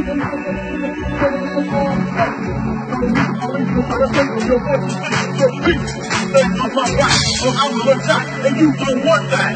You don't want that.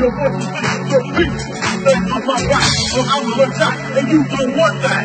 I will attack, and you don't want that.